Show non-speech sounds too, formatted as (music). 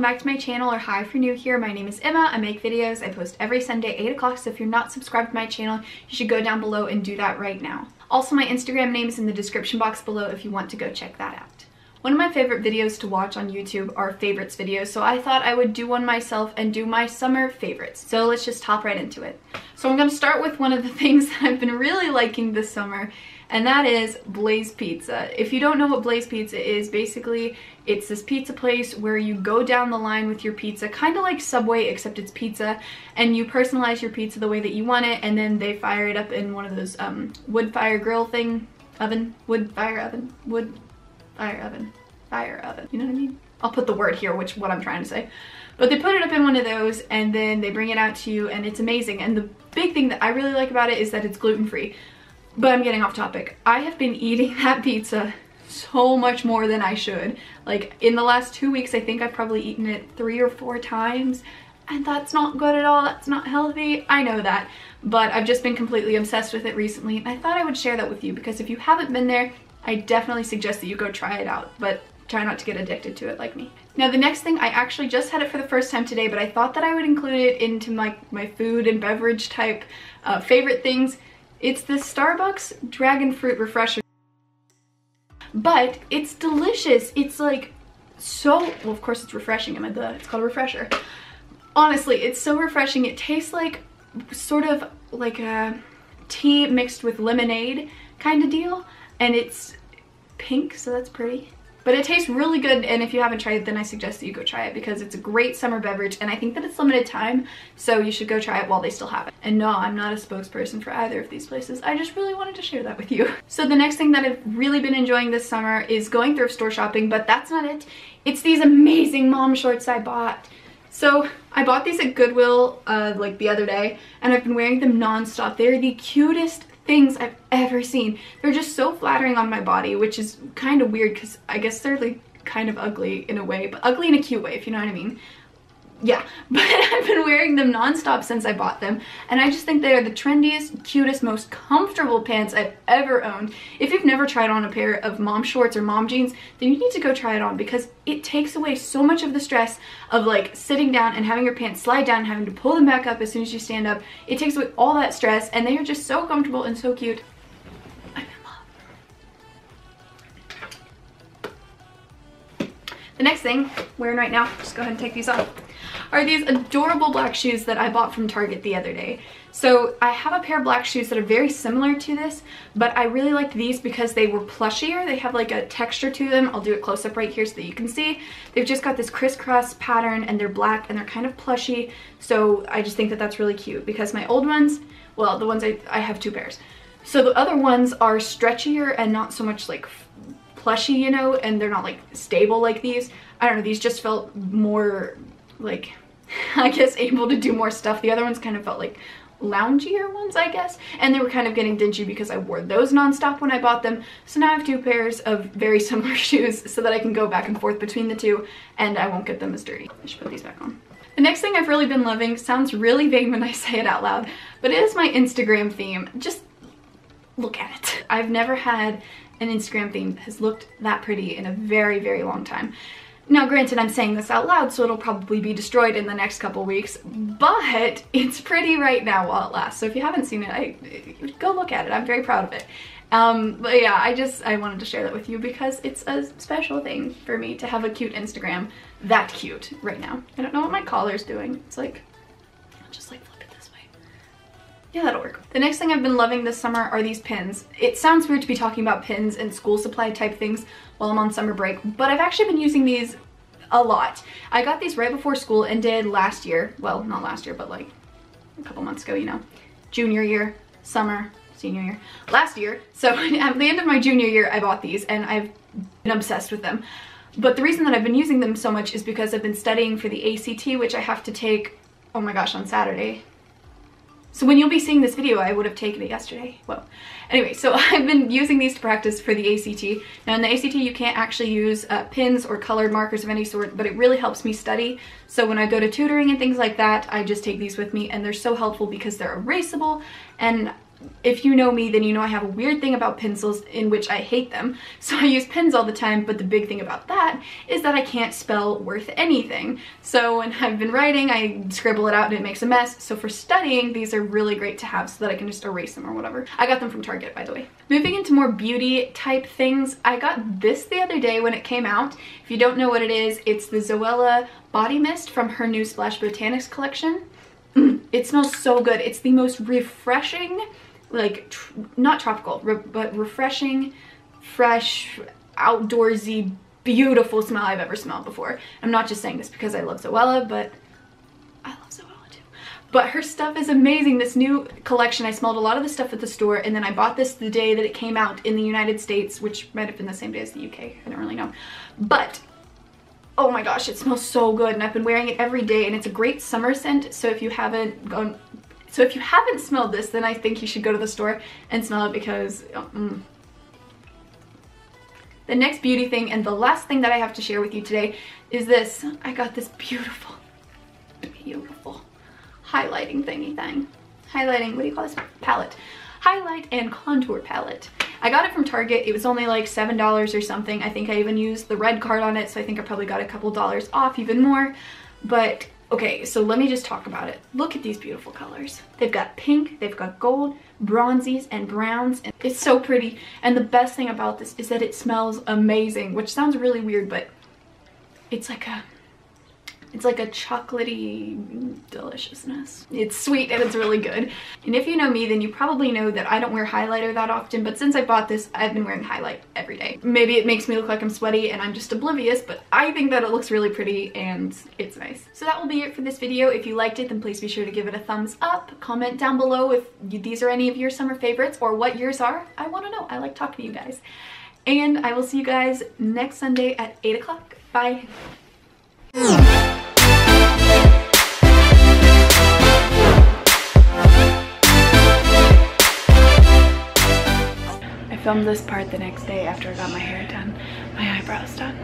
welcome back to my channel or hi if you're new here. My name is Emma. I make videos. I post every Sunday 8 o'clock so if you're not subscribed to my channel you should go down below and do that right now. Also my Instagram name is in the description box below if you want to go check that out. One of my favorite videos to watch on YouTube are favorites videos, so I thought I would do one myself and do my summer favorites. So let's just hop right into it. So I'm going to start with one of the (laughs) things that I've been really liking this summer, and that is Blaze Pizza. If you don't know what Blaze Pizza is, basically it's this pizza place where you go down the line with your pizza, kind of like Subway except it's pizza, and you personalize your pizza the way that you want it, and then they fire it up in one of those um, wood fire grill thing, oven, wood fire oven, wood fire oven, fire oven, you know what I mean? I'll put the word here, which what I'm trying to say. But they put it up in one of those and then they bring it out to you and it's amazing. And the big thing that I really like about it is that it's gluten-free. But I'm getting off topic. I have been (laughs) eating that pizza so much more than I should. Like in the last two weeks, I think I've probably eaten it three or four times and that's not good at all. That's not healthy. I know that, but I've just been completely obsessed with it recently. And I thought I would share that with you because if you haven't been there, I definitely suggest that you go try it out, but try not to get addicted to it like me. Now the next thing, I actually just had it for the first time today, but I thought that I would include it into my, my food and beverage type uh, favorite things. It's the Starbucks Dragon Fruit Refresher. But it's delicious. It's like so, well of course it's refreshing, I the, it's called a refresher. Honestly, it's so refreshing. It tastes like sort of like a tea mixed with lemonade kind of deal and it's pink, so that's pretty. But it tastes really good, and if you haven't tried it, then I suggest that you go try it because it's a great summer beverage, and I think that it's limited time, so you should go try it while they still have it. And no, I'm not a spokesperson for either of these places. I just really wanted to share that with you. (laughs) So the next thing that I've really been enjoying this summer is going thrift store shopping, but that's not it. It's these amazing mom shorts I bought. So I bought these at Goodwill uh, like the other day, and I've been wearing them non-stop. They're the cutest things I've ever seen. They're just so flattering on my body, which is kind of weird because I guess they're like kind of ugly in a way, but ugly in a cute way, if you know what I mean yeah, (laughs) but I've been wearing them nonstop since I bought them, and I just think they are the trendiest, cutest, most comfortable pants I've ever owned. If you've never tried on a pair of mom shorts or mom jeans, then you need to go try it on because it takes away so much of the stress of like sitting down and having your pants slide down, having to pull them back up as soon as you stand up. It takes away all that stress, and they are just so comfortable and so cute. The next thing, wearing right now, just go ahead and take these off are these adorable black shoes that I bought from Target the other day. So I have a pair of black shoes that are very similar to this, but I really liked these because they were plushier. They have like a texture to them. I'll do it close up right here so that you can see. They've just got this crisscross pattern and they're black and they're kind of plushy. So I just think that that's really cute because my old ones, well, the ones I, I have two pairs. So the other ones are stretchier and not so much like plushy, you know, and they're not like stable like these. I don't know, these just felt more like (laughs) I guess able to do more stuff. The other ones kind of felt like loungier ones, I guess. And they were kind of getting dingy because I wore those nonstop when I bought them. So now I have two pairs of very (laughs) similar shoes so that I can go back and forth between the two and I won't get them as dirty. I should put these back on. The next thing I've really been loving sounds really vain when I (laughs) say it out loud, but it is my Instagram theme. Just look at it. I've never had an Instagram theme that has looked that pretty in a very, very long time. Now granted I'm saying this out loud so it'll probably be destroyed in the next couple weeks, but it's pretty right now while it lasts. So if you haven't seen it, I go look at it. I'm very proud of it. Um, but yeah, I just, I wanted to share that with you because it's a special thing for me to have a cute Instagram that cute right now. I don't know what my collar's doing. It's like, just like Yeah, that'll work. The next thing I've been loving this summer are these pins. It sounds weird to be talking about pins and school supply type things while I'm on summer break, but I've actually been using these a lot. I got these right before school and did last year, well, not last year, but like a couple months ago, you know, junior year, summer, senior year, last year. So (laughs) at the end of my junior year, I bought these and I've been obsessed with them. But the reason that I've been using them so much is because I've been studying for the ACT, which I have to take, oh my gosh, on Saturday. So when you'll be seeing this video, I would have taken it yesterday. Well, anyway, so (laughs) I've been using these to practice for the ACT. Now in the ACT, you can't actually use uh, pins or colored markers of any sort, but it really helps me study. So when I go to tutoring and things like that, I just take these with me and they're so helpful because they're erasable and if you know me, then you know I have a weird thing about pencils in which I hate them. (laughs) So I use pens all the time, but the big thing about that is that I can't spell worth anything. So when I've been writing, I scribble it out and it makes a mess. So for studying, these are really great to have so that I can just erase them or whatever. I got them from Target, by the way. Moving into more beauty type things, I got this the other day when it came out. If you don't know what it is, it's the Zoella Body Mist from her new Splash Botanics collection. (clears throat) it smells so good. It's the most refreshing like tr not tropical re but refreshing fresh outdoorsy beautiful smell I've ever smelled before. I'm not just saying this because I love Zoella but I love Zoella too. But her stuff is amazing. This new collection I smelled a lot of the stuff at the store and then I bought this the day that it came out in the United States which might have been the same day as the UK I don't really know. But oh my gosh it smells so good and I've been wearing it every day and it's a great summer scent so if you haven't gone so if you haven't smelled this, then I think you should go to the store and smell it because... Mm. The next beauty thing and the last thing that I have to share with you today is this. I got this beautiful, beautiful highlighting thingy thing. Highlighting, what do you call this? Palette. Highlight and contour palette. I got it from Target. It was only like $7 or something. I think I even used the red card on it, so I think I probably got a couple dollars off even more. But Okay, so let me just talk about it. Look at these beautiful colors. They've got pink, they've got gold, bronzies, and browns. And it's so pretty. And the best thing about this is that it smells amazing, which sounds really weird, but it's like a it's like a chocolatey deliciousness. It's sweet and it's really good. And if you know me, then you probably know that I don't wear highlighter that often, but since I bought this, I've been wearing highlight every day. Maybe it makes me look like I'm sweaty and I'm just oblivious, but I think that it looks really pretty and it's nice. So that will be it for this video. If you liked it, then please be sure to give it a thumbs up. Comment down below if these are any of your summer favorites or what yours are. I want to know. I like talking to you guys. And I will see you guys next Sunday at 8 o'clock. Bye. This part the next day after I got my hair done, my eyebrows done.